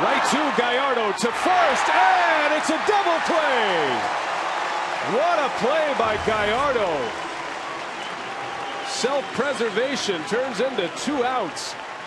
Right to Gallardo to first, and it's a double play. What a play by Gallardo. Self-preservation turns into two outs.